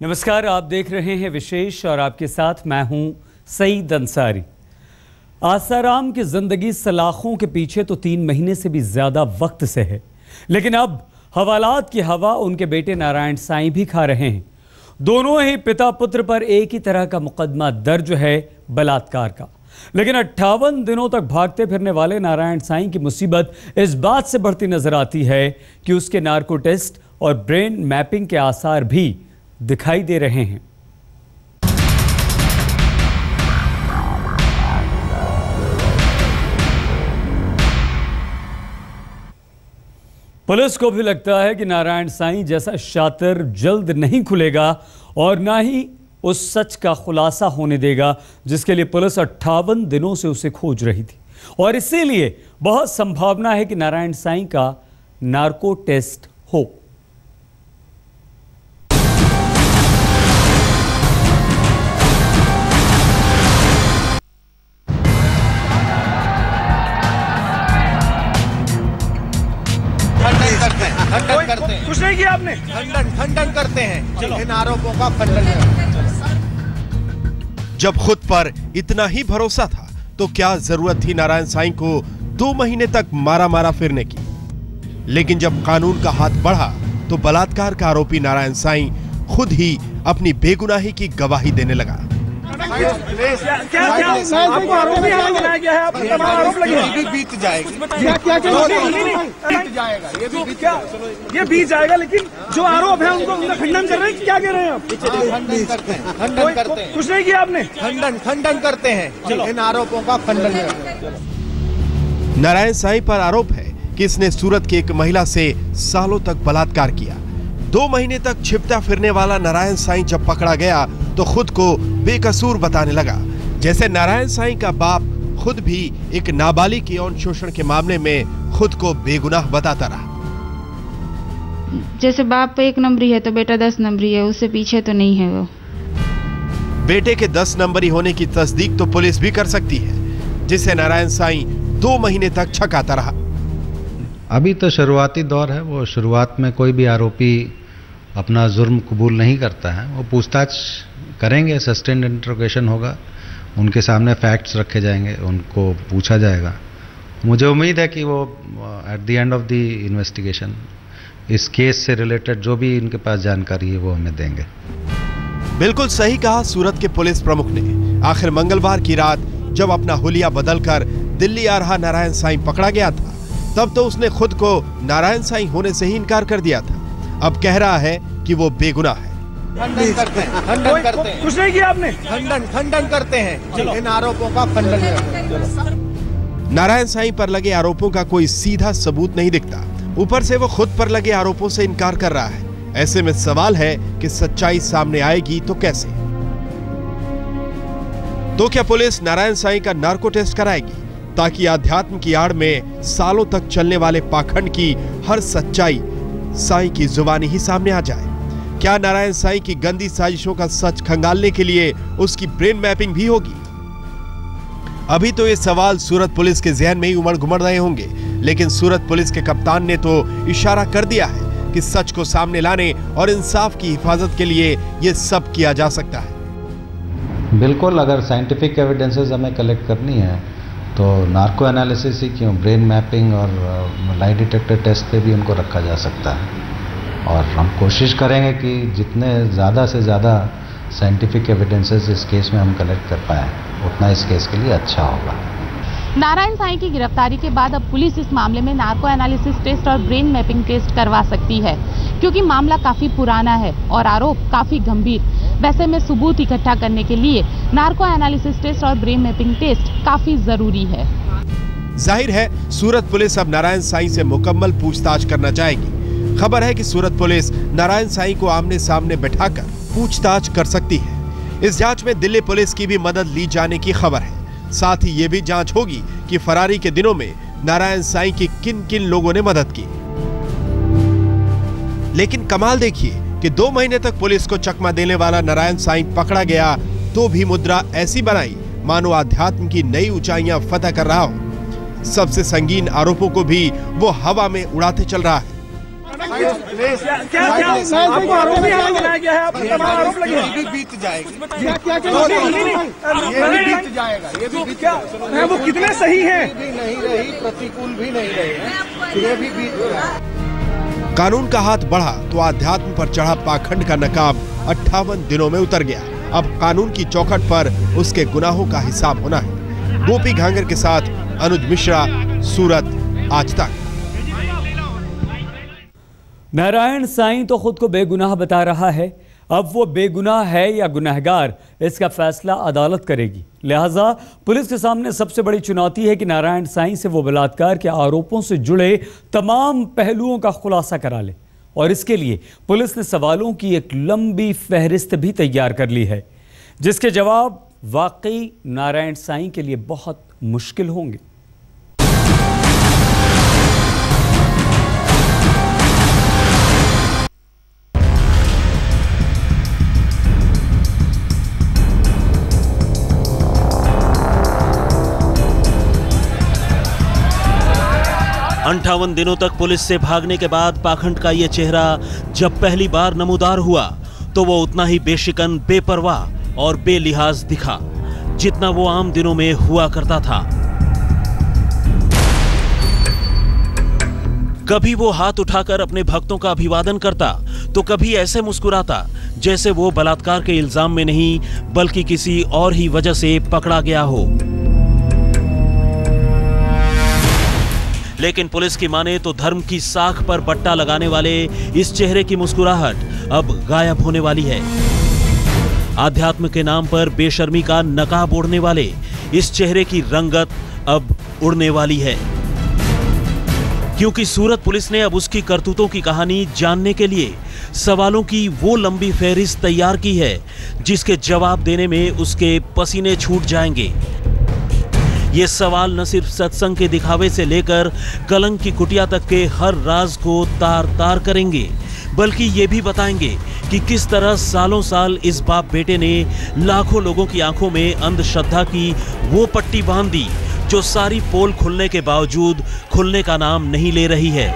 नमस्कार, आप देख रहे हैं विशेष और आपके साथ मैं हूँ सईद अंसारी। आसाराम की ज़िंदगी सलाखों के पीछे तो तीन महीने से भी ज़्यादा वक्त से है। लेकिन अब हवालात की हवा उनके बेटे नारायण साईं भी खा रहे हैं। दोनों ही पिता पुत्र पर एक ही तरह का मुकदमा दर्ज है बलात्कार का। लेकिन अट्ठावन दिनों तक भागते फिरने वाले नारायण साईं की मुसीबत इस बात से बढ़ती नज़र आती है कि उसके नार्को टेस्ट और ब्रेन मैपिंग के आसार भी दिखाई दे रहे हैं। पुलिस को भी लगता है कि नारायण साईं जैसा शातिर जल्द नहीं खुलेगा और ना ही उस सच का खुलासा होने देगा, जिसके लिए पुलिस अट्ठावन दिनों से उसे खोज रही थी। और इसीलिए बहुत संभावना है कि नारायण साईं का नार्को टेस्ट हो। आपने खंडन खंडन करते हैं। इन आरोपों का खंडन जब खुद पर इतना ही भरोसा था तो क्या ज़रूरत थी नारायण साईं को दो महीने तक मारा मारा फिरने की? लेकिन जब कानून का हाथ बढ़ा तो बलात्कार का आरोपी नारायण साईं खुद ही अपनी बेगुनाही की गवाही देने लगा। ये बीत जाएगी लेकिन जो आरोप है उनको उनका खंडन कर रहे हैं क्या कह रहे हैं आप खंडन करते हैं खंडन करते हैं कुछ नहीं किया आपने खंडन खंडन करते हैं इन आरोपों का खंडन नारायण साई पर आरोप है कि इसने सूरत की एक महिला से सालों तक बलात्कार किया। दो महीने तक छिपता फिरने वाला नारायण साई जब पकड़ा गया तो खुद को बेकसूर बताने लगा। जैसे नारायण साईं का बाप खुद भी एक नाबालिग की यौन शोषण के मामले में खुद को बेगुनाह बताता रहा। जैसे बाप एक नंबरी है तो बेटा दस नंबरी है उससे पीछे तो नहीं है वो। बेटे के दस नंबरी होने की तस्दीक तो पुलिस भी कर सकती है जिसे नारायण साईं दो महीने तक छकाता रहा। अभी तो शुरुआती दौर है वो शुरुआत में कोई भी आरोपी अपना जुर्म कबूल नहीं करता है वो पूछताछ करेंगे सस्टेंड इंट्रोगेशन होगा, उनके सामने फैक्ट्स रखे जाएँगे, उनको पूछा जाएगा। मुझे उम्मीद है कि वो at the end of the investigation इस केस से रिलेटेड जो भी इनके पास जानकारी है, वो हमें देंगे। बिल्कुल सही कहा सूरत के पुलिस प्रमुख ने। आखिर मंगलवार की रात, जब अपना हुलिया बदलकर दिल्ली आ रहा नारायण साईं पकड़ा गया था, तब तो उसने खुद को नारायण साईं होने से ही इनकार कर दिया था। अब कह रहा है कि वो बेगुनाह है। खंडन करते हैं। खंडन करते हैं। कुछ नहीं किया आपने? खंडन खंडन करते हैं। इन आरोपों का खंडन करते हैं। नारायण साईं पर लगे आरोपों का कोई सीधा सबूत नहीं दिखता। ऊपर से वो खुद पर लगे आरोपों से इनकार कर रहा है। ऐसे में सवाल है कि सच्चाई सामने आएगी तो कैसे? तो क्या पुलिस नारायण साईं का नार्को टेस्ट कराएगी ताकि आध्यात्म की आड़ में सालों तक चलने वाले पाखंड की हर सच्चाई साईं की जुबानी ही सामने आ जाए? क्या नारायण साई की गंदी साजिशों का सच खंगालने के लिए उसकी ब्रेन मैपिंग भी होगी? अभी तो ये सवाल सूरत पुलिस के जहन में ही उमड़ घुमड़ रहे होंगे, लेकिन सूरत पुलिस के कप्तान ने तो इशारा कर दिया है कि सच को सामने लाने और इंसाफ की हिफाजत के लिए ये सब किया जा सकता है। बिल्कुल, अगर साइंटिफिक एविडेंसेस हमें कलेक्ट करनी है तो नार्को एनालिसिस ही क्यों? ब्रेन मैपिंग और लाई डिटेक्टर टेस्ट पे भी उनको रखा जा सकता है। और हम कोशिश करेंगे कि जितने ज़्यादा से ज़्यादा साइंटिफिक एविडेंसेस इस केस में हम कलेक्ट कर पाएँ उतना इस केस के लिए अच्छा होगा। नारायण साई की गिरफ्तारी के बाद अब पुलिस इस मामले में नार्को एनालिसिस टेस्ट और ब्रेन मैपिंग टेस्ट करवा सकती है क्योंकि मामला काफ़ी पुराना है और आरोप काफ़ी गंभीर। वैसे में सबूत इकट्ठा करने के लिए नार्को एनालिसिस टेस्ट और ब्रेन मैपिंग टेस्ट काफ़ी ज़रूरी है। ज़ाहिर है सूरत पुलिस अब नारायण साई से मुकम्मल पूछताछ करना चाहेगी। खबर है कि सूरत पुलिस नारायण साई को आमने सामने बैठाकर पूछताछ कर सकती है। इस जाँच में दिल्ली पुलिस की भी मदद ली जाने की खबर है। साथ ही ये भी जाँच होगी कि फरारी के दिनों में नारायण साई की किन किन लोगों ने मदद की। लेकिन कमाल देखिए कि दो महीने तक पुलिस को चकमा देने वाला नारायण साई पकड़ा गया तो भी मुद्रा ऐसी बनाई, मानो आध्यात्म की नई ऊंचाइयाँ फतह कर रहा हो। सबसे संगीन आरोपों को भी वो हवा में उड़ाते चल रहा है। बीत जाएगी। ये भी बीत जाएगा ये भी बीत क्या? वो कितने सही हैं? भी नहीं रही प्रतिकूल भी नहीं रही ये भी बीत जाएगा। कानून का हाथ बढ़ा तो आध्यात्म पर चढ़ा पाखंड का नकाब अट्ठावन दिनों में उतर गया। अब कानून की चौखट पर उसके गुनाहों का हिसाब होना है। गोपी घांगर के साथ अनुज मिश्रा सूरत आज तक। नारायण साईं तो खुद को बेगुनाह बता रहा है। अब वो बेगुनाह है या गुनहगार, इसका फैसला अदालत करेगी। लिहाजा पुलिस के सामने सबसे बड़ी चुनौती है कि नारायण साईं से वो बलात्कार के आरोपों से जुड़े तमाम पहलुओं का खुलासा करा ले। और इसके लिए पुलिस ने सवालों की एक लंबी फहरिस्त भी तैयार कर ली है, जिसके जवाब वाकई नारायण साईं के लिए बहुत मुश्किल होंगे। अंठावन दिनों तक पुलिस से भागने के बाद पाखंड का ये चेहरा जब पहली बार नमूदार हुआ तो वो उतना ही बेशिकन, बेपरवाह और बेलिहाज दिखा, जितना वो आम दिनों में हुआ करता था। कभी वो हाथ उठाकर अपने भक्तों का अभिवादन करता तो कभी ऐसे मुस्कुराता, जैसे वो बलात्कार के इल्ज़ाम में नहीं, बल्कि किसी और ही वजह से पकड़ा गया हो। लेकिन पुलिस की माने तो धर्म की साख पर बट्टा लगाने वाले इस चेहरे की मुस्कुराहट अब गायब होने वाली है। आध्यात्म के नाम पर बेशर्मी का नकाब ओढ़ने वाले इस चेहरे की रंगत अब उड़ने वाली है। क्योंकि सूरत पुलिस ने अब उसकी करतूतों की कहानी जानने के लिए सवालों की वो लंबी फहरिस्त तैयार की है, जिसके जवाब देने में उसके पसीने छूट जाएँगे। ये सवाल न सिर्फ़ सत्संग के दिखावे से लेकर कलंक की कुटिया तक के हर राज को तार तार करेंगे, बल्कि ये भी बताएँगे कि किस तरह सालों साल इस बाप बेटे ने लाखों लोगों की आँखों में अंधश्रद्धा की वो पट्टी बाँध दी, जो सारी पोल खुलने के बावजूद खुलने का नाम नहीं ले रही है।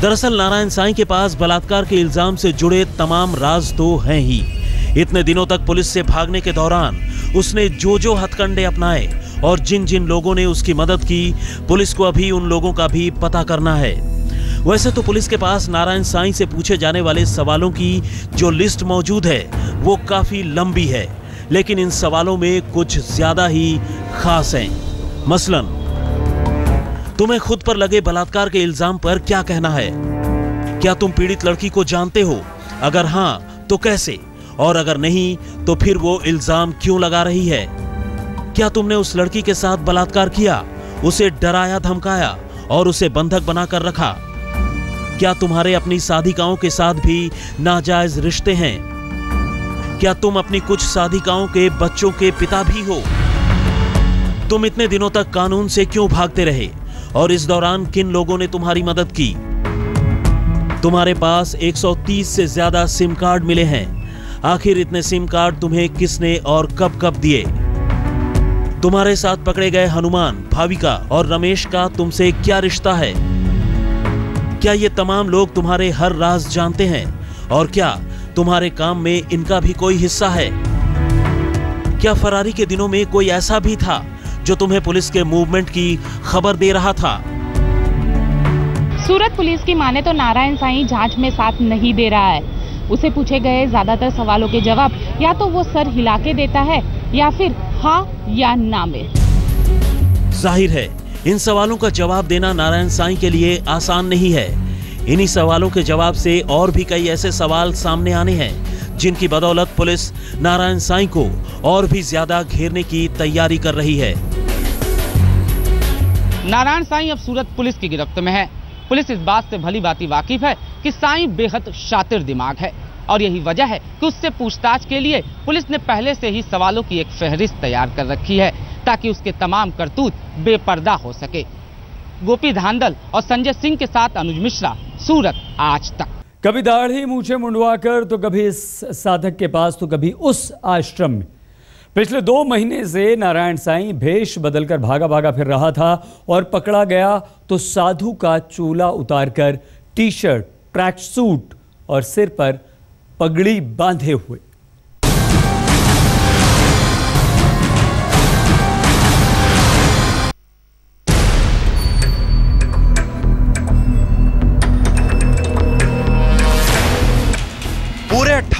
दरअसल नारायण साईं के पास बलात्कार के इल्ज़ाम से जुड़े तमाम राज तो हैं ही। इतने दिनों तक पुलिस से भागने के दौरान उसने जो जो हथकंडे अपनाए और जिन जिन लोगों ने उसकी मदद की, पुलिस को अभी उन लोगों का भी पता करना है। वैसे तो पुलिस के पास नारायण साईं से पूछे जाने वाले सवालों की जो लिस्ट मौजूद है, वो काफ़ी लंबी है, लेकिन इन सवालों में कुछ ज़्यादा ही खास हैं। मसलन, तुम्हें खुद पर लगे बलात्कार के इल्ज़ाम पर क्या कहना है? क्या तुम पीड़ित लड़की को जानते हो? अगर हाँ तो कैसे? और अगर नहीं तो फिर वो इल्ज़ाम क्यों लगा रही है? क्या तुमने उस लड़की के साथ बलात्कार किया? उसे डराया, धमकाया और उसे बंधक बनाकर रखा? क्या तुम्हारे अपनी साधिकाओं के साथ भी नाजायज रिश्ते हैं? क्या तुम अपनी कुछ साधिकाओं के बच्चों के पिता भी हो? तुम इतने दिनों तक कानून से क्यों भागते रहे? और इस दौरान किन लोगों ने तुम्हारी मदद की? तुम्हारे पास 130 से ज़्यादा सिम कार्ड मिले हैं। आखिर इतने सिम कार्ड तुम्हें किसने और कब कब दिए? तुम्हारे साथ पकड़े गए हनुमान, भाविका और रमेश का तुमसे क्या रिश्ता है? क्या ये तमाम लोग तुम्हारे हर राज जानते हैं? और क्या तुम्हारे काम में इनका भी कोई हिस्सा है? क्या फरारी के दिनों में कोई ऐसा भी था जो तुम्हें पुलिस के मूवमेंट की खबर दे रहा था? सूरत पुलिस की माने तो नारायण साईं जाँच में साथ नहीं दे रहा है। उसे पूछे गए ज़्यादातर सवालों के जवाब या तो वो सर हिला के देता है या फिर हाँ या ना में। ज़ाहिर है इन सवालों का जवाब देना नारायण साई के लिए आसान नहीं है। इन्हीं सवालों के जवाब से और भी कई ऐसे सवाल सामने आने हैं जिनकी बदौलत पुलिस नारायण साई को और भी ज़्यादा घेरने की तैयारी कर रही है। नारायण साई अब सूरत पुलिस की गिरफ्त में है। पुलिस इस बात से भली बाती वाकिफ है कि साईं बेहद शातिर दिमाग है। और यही वजह है कि उससे पूछताछ के लिए पुलिस ने पहले से ही सवालों की एक फहरिस्त तैयार कर रखी है, ताकि उसके तमाम करतूत बेपर्दा हो सके। गोपी धांधल और संजय सिंह के साथ अनुज मिश्रा, सूरत, आज तक। कभी दाढ़ी मूछे मुंडवा कर तो कभी इस साधक के पास तो कभी उस आश्रम में। पिछले दो महीने से नारायण साईं भेष बदलकर भागा भागा फिर रहा था और पकड़ा गया तो साधु का चूला उतारकर टी शर्ट ट्रैक सूट और सिर पर पगड़ी बांधे हुए।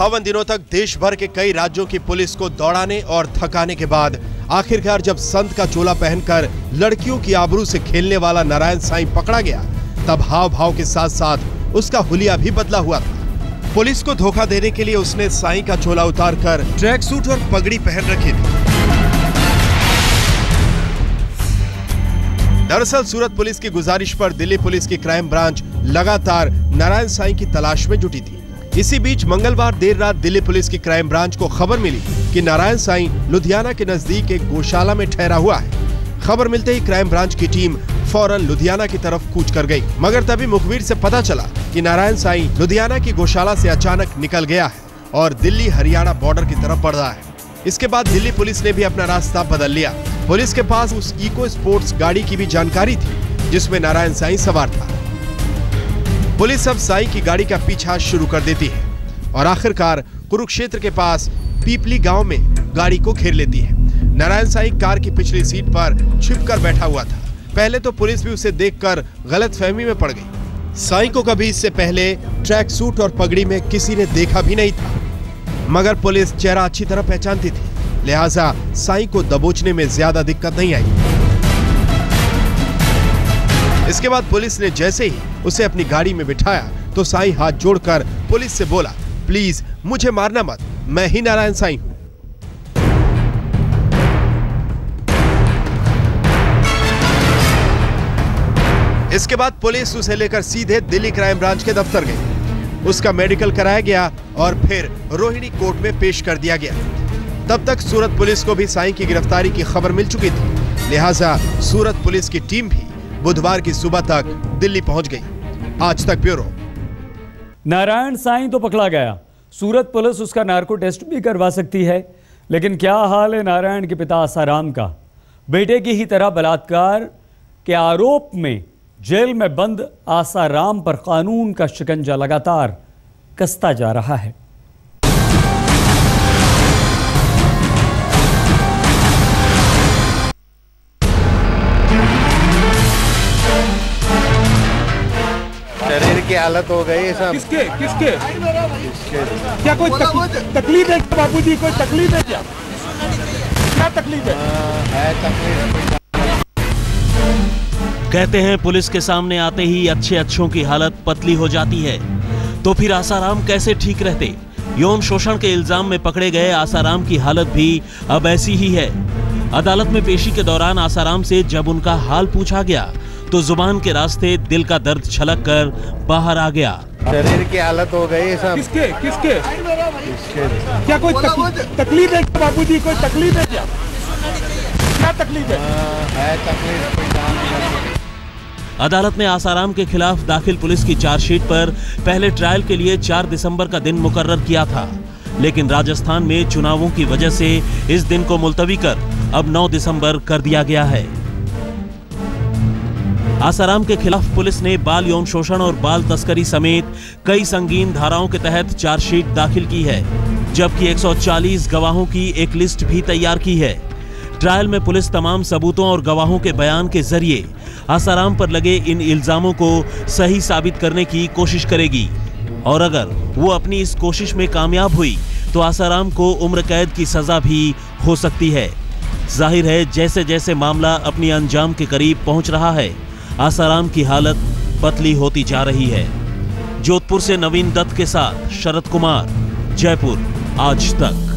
अट्ठावन दिनों तक देश भर के कई राज्यों की पुलिस को दौड़ाने और थकाने के बाद आखिरकार जब संत का चोला पहनकर लड़कियों की आबरू से खेलने वाला नारायण साईं पकड़ा गया, तब हाव भाव के साथ साथ उसका हुलिया भी बदला हुआ था। पुलिस को धोखा देने के लिए उसने साईं का चोला उतार कर ट्रैक सूट और पगड़ी पहन रखी थी। दरअसल सूरत पुलिस की गुजारिश पर दिल्ली पुलिस की क्राइम ब्रांच लगातार नारायण साईं की तलाश में जुटी थी। इसी बीच मंगलवार देर रात दिल्ली पुलिस की क्राइम ब्रांच को खबर मिली कि नारायण साईं लुधियाना के नज़दीक एक गौशाला में ठहरा हुआ है। खबर मिलते ही क्राइम ब्रांच की टीम फ़ौरन लुधियाना की तरफ़ कूच कर गई, मगर तभी मुखबिर से पता चला कि नारायण साईं लुधियाना की गौशाला से अचानक निकल गया है और दिल्ली हरियाणा बॉर्डर की तरफ़ बढ़ रहा है। इसके बाद दिल्ली पुलिस ने भी अपना रास्ता बदल लिया। पुलिस के पास उस इको स्पोर्ट्स गाड़ी की भी जानकारी थी, जिसमें नारायण साई सवार था। पुलिस अब साई की गाड़ी का पीछा शुरू कर देती है और आखिरकार कुरुक्षेत्र के पास पीपली गाँव में गाड़ी को घेर लेती है। नारायण साई कार की पिछली सीट पर छिपकर बैठा हुआ था। पहले तो पुलिस भी उसे देखकर गलत फहमी में पड़ गई। साई को कभी इससे पहले ट्रैक सूट और पगड़ी में किसी ने देखा भी नहीं था। मगर पुलिस चेहरा अच्छी तरह पहचानती थी। लिहाजा साई को दबोचने में ज़्यादा दिक्कत नहीं आई। इसके बाद पुलिस ने जैसे ही उसे अपनी गाड़ी में बिठाया तो साई हाथ जोड़कर पुलिस से बोला, प्लीज़, मुझे मारना मत। मैं ही नारायण साईं हूँ। इसके बाद पुलिस उसे लेकर सीधे दिल्ली क्राइम ब्रांच के दफ्तर गई। उसका मेडिकल कराया गया और फिर रोहिणी कोर्ट में पेश कर दिया गया। तब तक सूरत पुलिस को भी साईं की गिरफ्तारी की खबर मिल चुकी थी। लिहाजा सूरत पुलिस की टीम भी बुधवार की सुबह तक दिल्ली पहुँच गई। आज तक ब्यूरो। नारायण साईं तो पकड़ा गया। सूरत पुलिस उसका नार्को टेस्ट भी करवा सकती है। लेकिन क्या हाल है नारायण के पिता आसाराम का? बेटे की ही तरह बलात्कार के आरोप में जेल में बंद आसाराम पर कानून का शिकंजा लगातार कसता जा रहा है। की हालत हो गई सब। किसके? किसके? क्या कोई तक, तकलीफ़ है बाबू जी कोई तकलीफ़ है क्या? क्या तकलीफ़ है? है तकलीफ़। कहते हैं पुलिस के सामने आते ही अच्छे अच्छों की हालत पतली हो जाती है। तो फिर आसाराम कैसे ठीक रहते? यौन शोषण के इल्ज़ाम में पकड़े गए आसाराम की हालत भी अब ऐसी ही है। अदालत में पेशी के दौरान आसाराम से जब उनका हाल पूछा गया तो ज़ुबान के रास्ते दिल का दर्द छलक कर बाहर आ गया। शरीर की हालत हो गई सब। किसके? किसके? क्या कोई तक, तकलीफ़ है बाबू जी कोई तकलीफ़ है क्या? क्या तकलीफ़ है? है तकलीफ़ अदालत ने आसाराम के खिलाफ दाखिल पुलिस की चार्जशीट पर पहले ट्रायल के लिए 4 दिसंबर का दिन मुकर्रर किया था। लेकिन राजस्थान में चुनावों की वजह से इस दिन को मुलतवी कर अब 9 दिसंबर कर दिया गया है। आसाराम के खिलाफ पुलिस ने बाल यौन शोषण और बाल तस्करी समेत कई संगीन धाराओं के तहत चार्जशीट दाखिल की है, जबकि 140 गवाहों की एक लिस्ट भी तैयार की है। ट्रायल में पुलिस तमाम सबूतों और गवाहों के बयान के ज़रिए आसाराम पर लगे इन इल्जामों को सही साबित करने की कोशिश करेगी। और अगर वो अपनी इस कोशिश में कामयाब हुई तो आसाराम को उम्र कैद की सजा भी हो सकती है। ज़ाहिर है जैसे जैसे मामला अपनी अंजाम के करीब पहुँच रहा है आसाराम की हालत पतली होती जा रही है। जोधपुर से नवीन दत्त के साथ शरद कुमार, जयपुर, आज तक।